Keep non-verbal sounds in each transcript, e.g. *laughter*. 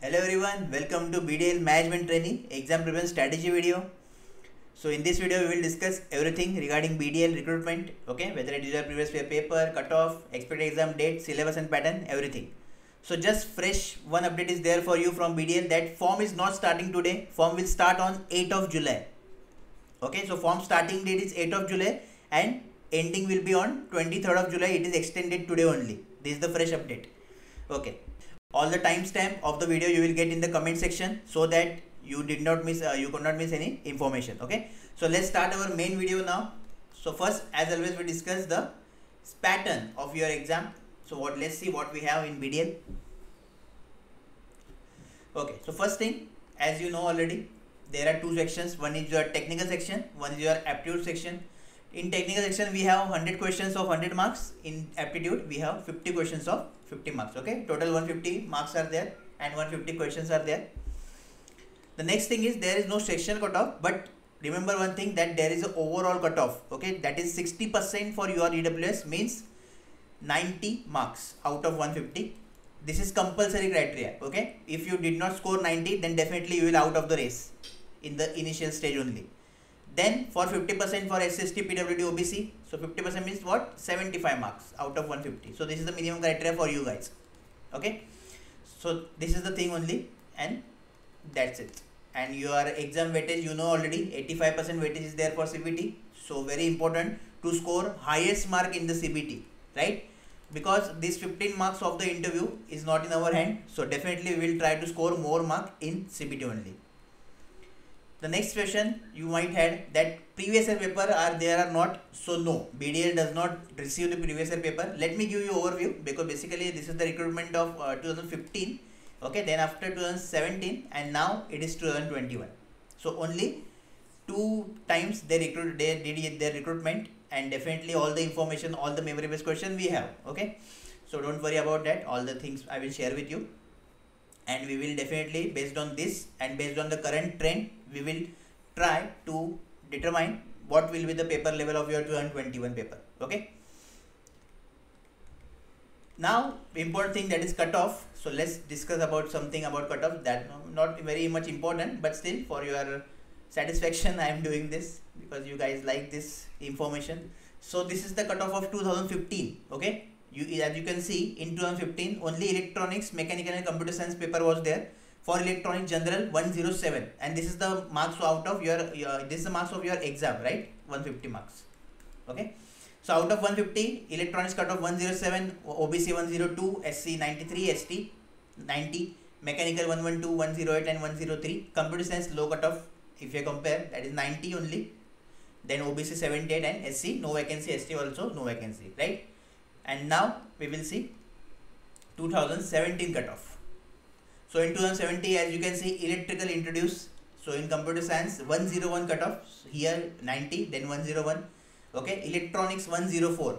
Hello everyone, welcome to BDL Management Training Exam Preparation Strategy video. So in this video we will discuss everything regarding BDL recruitment, okay, whether it is your previous paper, cutoff, expected exam date, syllabus and pattern, everything. So just fresh one update is there for you from BDL that form is not starting today, form will start on 8th of July. Okay, so form starting date is 8th of July and ending will be on 23rd of July, it is extended today only. This is the fresh update. Okay all the timestamp of the video you will get in the comment section so that you did not miss uh, you could not miss any information okay? So let's start our main video now. So first as always we discuss the pattern of your exam. So what let's see what we have in BDL okay so first thing as you know already there are two sections. One is your technical section one is your aptitude section. In technical section we have 100 questions of 100 marks. In aptitude we have 50 questions of 50 marks okay? Total 150 marks are there and 150 questions are there. The next thing is there is no section cutoff but remember one thing that there is an overall cutoff okay? That is 60 percent for your ews means 90 marks out of 150 this is compulsory criteria okay? If you did not score 90 then definitely you will out of the race in the initial stage only then for 50% for SST, PWD, OBC, so 50% means what? 75 marks out of 150. So this is the minimum criteria for you guys. Okay. So this is the thing only and that's it. And your exam weightage, you know already 85% weightage is there for CBT. So very important to score highest mark in the CBT, right? Because this 15 marks of the interview is not in our hand. So definitely we will try to score more mark in CBT only the next question you might had that previous year paper are there or not? So no. Bdl does not receive the previous year paper. Let me give you overview because basically this is the recruitment of uh, 2015 okay then after 2017 and now it is 2021 so only two times they recruit they did their recruitment and definitely all the information all the memory based question we have. Okay? So don't worry about that. All the things i will share with you. And we will definitely based on this and based on the current trend we will try to determine what will be the paper level of your 2021 paper okay? Now important thing that is cutoff so let's discuss about something about cutoff that not very much important but still for your satisfaction *laughs* i am doing this because you guys like this information. So this is the cutoff of 2015 okay? You as you can see in 2015 only electronics mechanical and computer science paper was there for electronic general 107 and this is the marks out of your, your this is the marks of your exam right? 150 marks. Okay? So out of 150 electronics cut off 107 obc 102 sc 93 st 90 mechanical 112 108 and 103 computer science low cut off if you compare that is 90 only. Then obc 78 and sc no vacancy. St also no vacancy right? And now we will see 2017 cutoff so in 2017 as you can see electrical introduced. So in computer science 101 cutoff here 90 then 101 okay electronics 104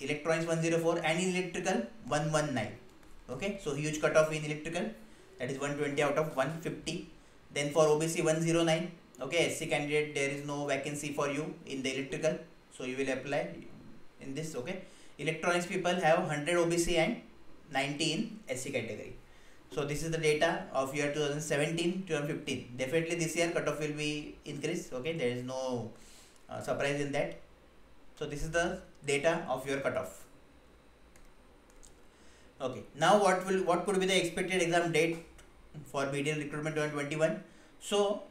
electronics 104 and in electrical 119 okay so huge cutoff in electrical. That is 120 out of 150 then for obc 109 okay sc candidate there is no vacancy for you in the electrical. So you will apply in this okay. Electronics people have 100 OBC and 19 SC category. So this is the data of year 2017 2015. Definitely this year cutoff will be increased. Okay, there is no uh, surprise in that. So this is the data of your cutoff. Okay, now what will what could be the expected exam date for BDL recruitment 2021? So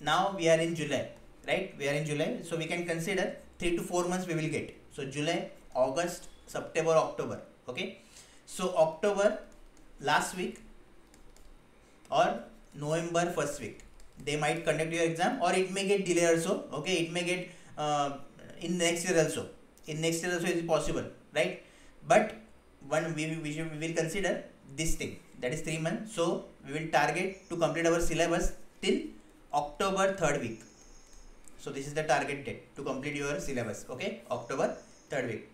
now we are in July, right? We are in July, so we can consider three to four months we will get. So July, August, September, October. Okay. So October last week or November first week they might conduct your exam or it may get delayed also. Okay. It may get uh, in next year also. In next year also is possible, right? But one we, we, should, we will consider this thing that is three months. So we will target to complete our syllabus till October third week. So this is the target date to complete your syllabus. Okay, October third week.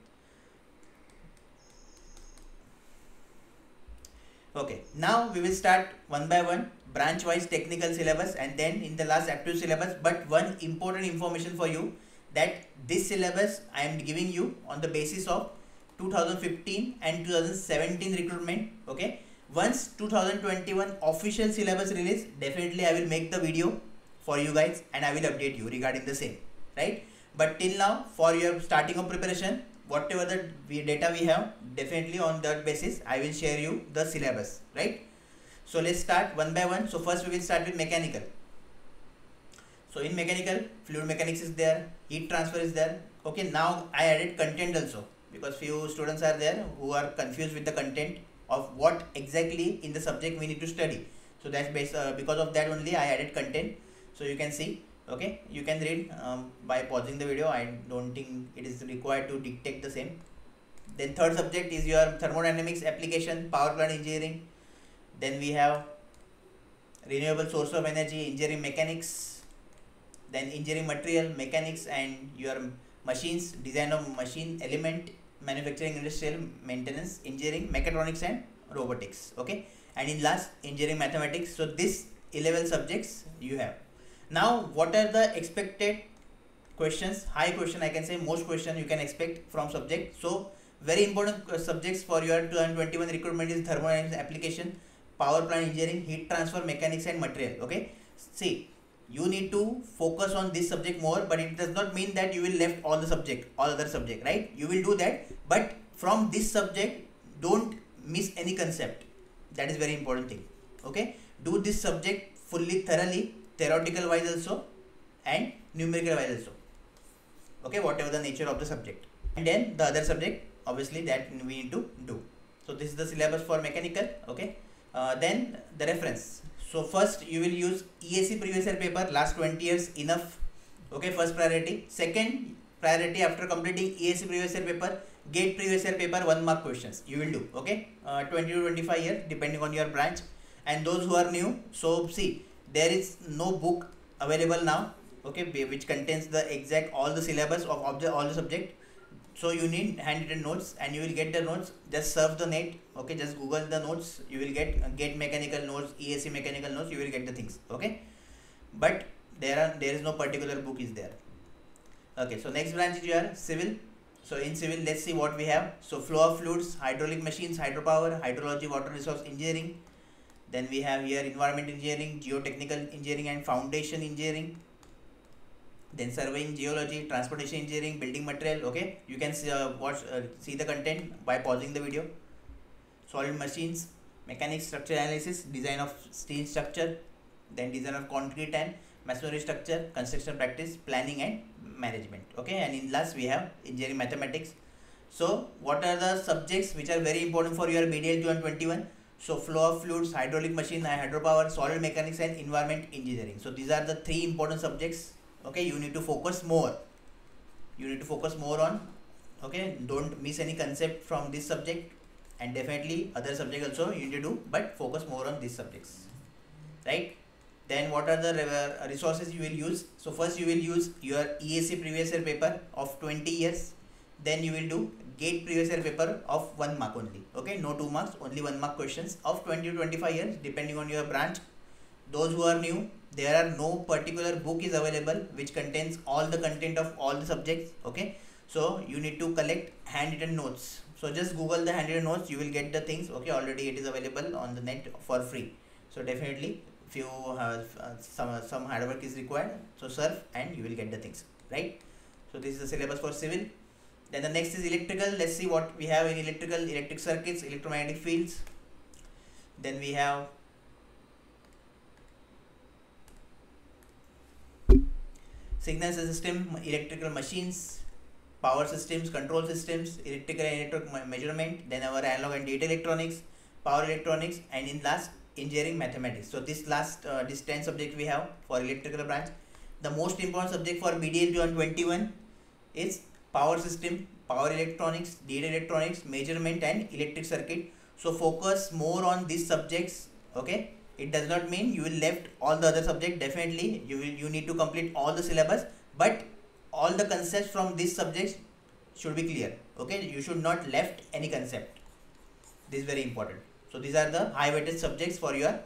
Okay, now we will start one by one branch wise technical syllabus and then in the last active syllabus but one important information for you that this syllabus I am giving you on the basis of 2015 and 2017 recruitment okay? Once 2021 official syllabus release definitely i will make the video for you guys and i will update you regarding the same right? But till now for your starting of preparation whatever the data we have definitely on that basis i will share you the syllabus right? So let's start one by one. So first we will start with mechanical. So in mechanical fluid mechanics is there heat transfer is there. Okay now i added content also because few students are there who are confused with the content of what exactly in the subject we need to study. So that's based uh, because of that only i added content. So you can see okay? You can read um, by pausing the video. I don't think it is required to dictate the same. Then third subject is your thermodynamics application power plant engineering. Then we have renewable source of energy engineering mechanics. Then engineering material mechanics and your machines design of machine element manufacturing industrial maintenance engineering mechatronics and robotics. Okay? And in last engineering mathematics. So this 11 subjects you have now what are the expected questions? High question i can say most question you can expect from subject. So very important uh, subjects for your 2021 recruitment is thermodynamics application power plant engineering heat transfer mechanics and material okay? See you need to focus on this subject more but it does not mean that you will left all the subject all other subject right? You will do that but from this subject don't miss any concept. That is very important thing okay? Do this subject fully thoroughly theoretical wise also and numerical wise also okay whatever the nature of the subject and then the other subject obviously that we need to do so this is the syllabus for mechanical okay uh, then the reference so first you will use ESE previous year paper last 20 years enough. Okay, first priority. Second priority after completing ESE previous year paper, GATE previous year paper one mark questions you will do. Okay, uh, 20 to 25 years depending on your branch. And those who are new, so see there is no book available now. Okay, which contains the exact all the syllabus of, the, all the subject. So you need handwritten notes and you will get the notes. Just surf the net okay just google the notes. You will get uh, get mechanical notes ESE mechanical notes you will get the things okay. But there are there is no particular book is there. Okay so next branch is your civil. So in civil let's see what we have. So flow of fluids hydraulic machines hydropower hydrology water resource engineering then we have here environment engineering geotechnical engineering and foundation engineering. Then surveying geology transportation engineering building material okay? You can see, uh, watch uh, see the content by pausing the video. Solid machines mechanics structure analysis design of steel structure then design of concrete and masonry structure construction practice planning and management okay? And in last we have engineering mathematics. So what are the subjects which are very important for your BDL 2021 so flow of fluids hydraulic machine hydropower solid mechanics and environment engineering. So these are the three important subjects. Okay you need to focus more. You need to focus more on okay don't miss any concept from this subject. And definitely other subject also you need to do but focus more on these subjects. Right? Then what are the uh, resources you will use? So first you will use your EAC previous year paper of 20 years. Then you will do gate previous year paper of one mark only okay? No two marks only one mark questions of 20 to 25 years depending on your branch. Those who are new there are no particular book is available which contains all the content of all the subjects okay? So you need to collect handwritten notes. So just google the handwritten notes you will get the things okay? Already it is available on the net for free. So definitely have uh, some some hard work is required. So surf and you will get the things right? So this is the syllabus for civil then the next is electrical let's see what we have in electrical electric circuits electromagnetic fields then we have signal system, electrical machines, power systems, control systems, electrical and electric measurement, then our analog and data electronics, power electronics, and in last engineering mathematics. So this last uh, this 10 subject we have for electrical branch. The most important subject for BDL 2021 is power system, power electronics, data electronics, measurement and electric circuit. So focus more on these subjects. Okay? It does not mean you will left all the other subject definitely. You will you need to complete all the syllabus but all the concepts from these subjects should be clear okay? You should not left any concept. This is very important. So these are the high weighted subjects for your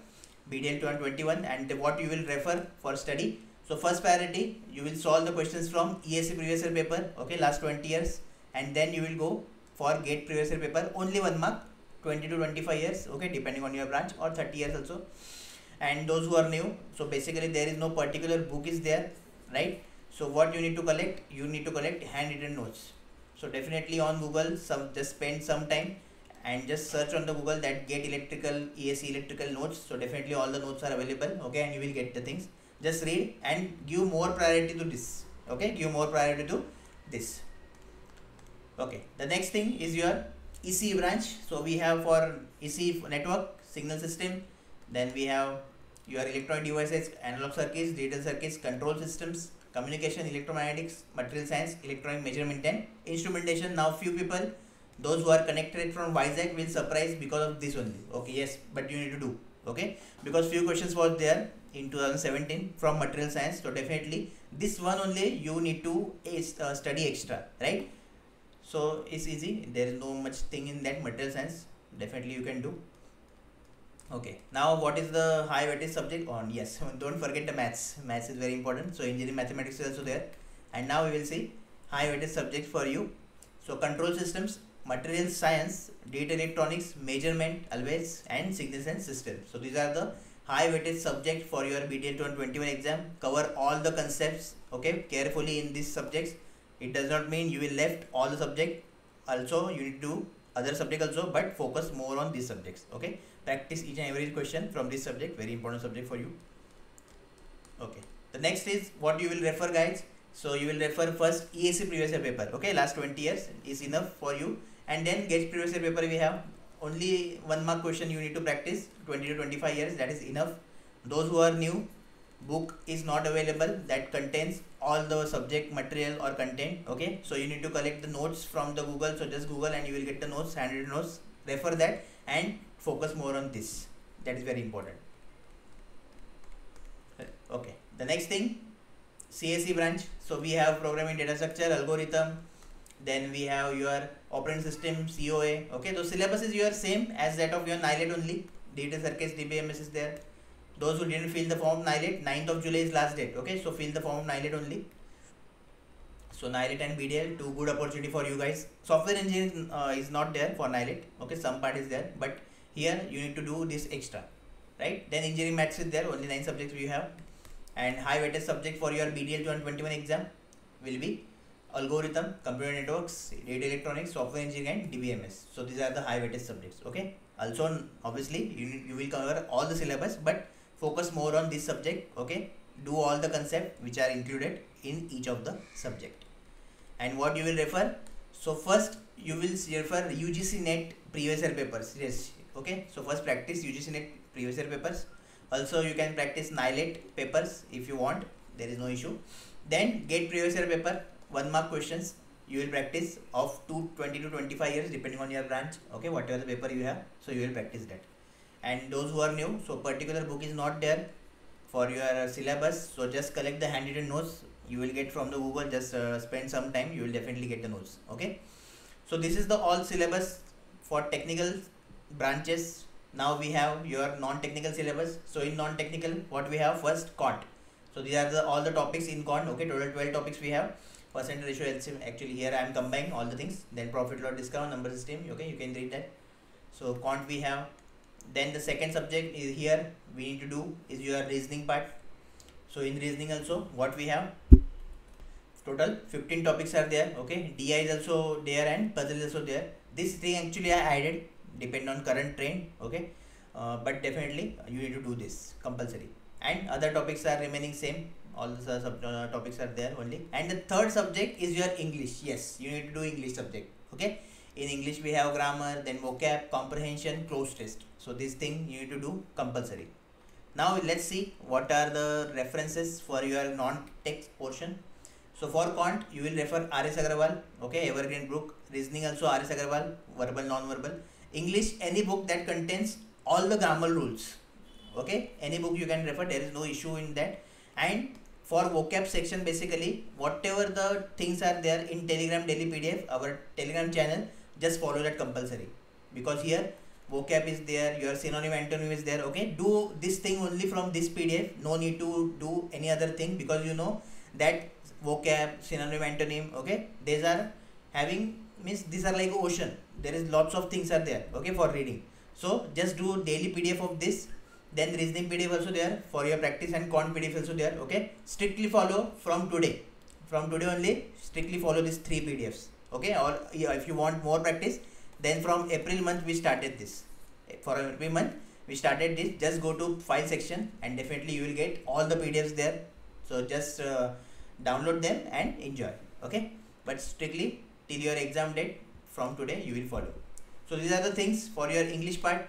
BDL 2021 and what you will refer for study so first priority you will solve the questions from ESE previous year paper okay last 20 years. And then you will go for gate previous year paper only one mark 20 to 25 years okay depending on your branch or 30 years also. And those who are new so basically there is no particular book is there right? So what you need to collect you need to collect handwritten notes. So definitely on google some just spend some time and just search on the google that get electrical ESE electrical notes. So definitely all the notes are available okay and you will get the things just read and give more priority to this. Okay? Give more priority to this. Okay. The next thing is your EC branch. So we have for EC network signal system. Then we have your electronic devices analog circuits digital circuits control systems communication electromagnetics material science electronic measurement and instrumentation. Now few people those who are connected from Vizag will surprise because of this only. Okay yes but you need to do okay? Because few questions was there in 2017 from material science. So definitely this one only you need to uh, study extra right? So it's easy. There is no much thing in that material science. Definitely you can do. Okay. Now what is the high weightage subject? On yes *laughs* don't forget the maths. Maths is very important. So engineering mathematics is also there. And now we will see high weightage subject for you. So control systems material science data electronics measurement always and signals and systems so these are the high weightage subject for your BDL 2021 exam. Cover all the concepts okay carefully in these subjects. It does not mean you will left all the subject. Also you need to do other subject also but focus more on these subjects okay? Practice each and every question from this subject very important subject for you. Okay. The next is what you will refer guys. So you will refer first ESE previous year paper okay? Last 20 years is enough for you and then GATE previous year paper we have. Only one mark question you need to practice. 20 to 25 years that is enough. Those who are new book is not available that contains all the subject material or content okay? So you need to collect the notes from the google. So just google and you will get the notes handwritten notes. Refer that and focus more on this. That is very important. Okay. The next thing CSE branch. So we have programming data structure algorithm then we have your operating system COA okay? So syllabus is your same as that of your NIELIT only. Data circuits DBMS is there. Those who didn't fill the form NIELIT 9th of July is last date okay? So fill the form NIELIT only. So NIELIT and BDL two good opportunity for you guys. Software engineering uh, is not there for NIELIT okay? Some part is there but here you need to do this extra right? Then engineering maths is there only nine subjects we have. And high weighted subject for your BDL 2021 exam will be algorithm computer networks data electronics software engineering and DBMS so these are the high weighted subjects okay? Also obviously you, you will cover all the syllabus but focus more on this subject okay? Do all the concept which are included in each of the subject. And what you will refer? So first you will refer UGC net previous year papers yes okay? So first practice UGC net previous year papers. Also you can practice NIELIT papers if you want there is no issue. Then GATE previous year paper one mark questions you will practice of 2 20 to 25 years depending on your branch. Okay whatever the paper you have so you will practice that. And those who are new so particular book is not there for your syllabus so just collect the handwritten notes. You will get from the google just uh, spend some time you will definitely get the notes okay? So this is the all syllabus for technical branches. Now we have your non-technical syllabus. So in non-technical what we have? First quant so these are the all the topics in quant okay? Total 12 topics we have percent ratio LCM actually here I am combining all the things then profit loss discount number system okay you can read that. So quant we have then the second subject is here we need to do is your reasoning part. So in reasoning also what we have? Total 15 topics are there okay di is also there and puzzle is also there. This thing actually i added depend on current trend okay uh, but definitely you need to do this compulsory. And other topics are remaining same all the sub uh, topics are there only. And the third subject is your english. Yes you need to do english subject okay? In english we have grammar then vocab comprehension cloze test. So this thing you need to do compulsory. Now let's see what are the references for your non-text portion. So for quant you will refer rs agarwal okay? Evergreen book. Reasoning also rs agarwal verbal non-verbal. English any book that contains all the grammar rules okay? Any book you can refer there is no issue in that. And for vocab section basically whatever the things are there in telegram daily pdf our telegram channel just follow that compulsory because here vocab is there your synonym antonym is there okay do this thing only from this pdf no need to do any other thing because you know that vocab synonym antonym okay these are having means these are like ocean there is lots of things are there okay for reading so just do daily pdf of this then reasoning pdf also there for your practice and quant pdf also there okay? Strictly follow from today. From today only strictly follow these three pdfs okay? Or if you want more practice then from april month we started this. For every month we started this. Just go to file section and definitely you will get all the pdfs there. So just uh, download them and enjoy okay? But strictly till your exam date from today you will follow. So these are the things for your english part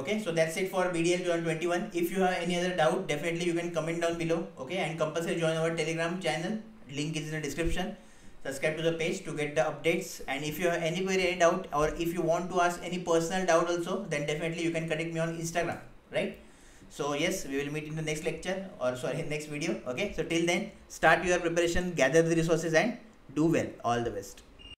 okay so that's it for bdl 2021 if you have any other doubt definitely you can comment down below okay? And compulsory join our telegram channel. Link is in the description. Subscribe to the page to get the updates. And if you have any query any doubt or if you want to ask any personal doubt also then definitely you can connect me on instagram right? So yes we will meet in the next lecture or sorry *laughs* next video okay? So till then start your preparation gather the resources and do well. All the best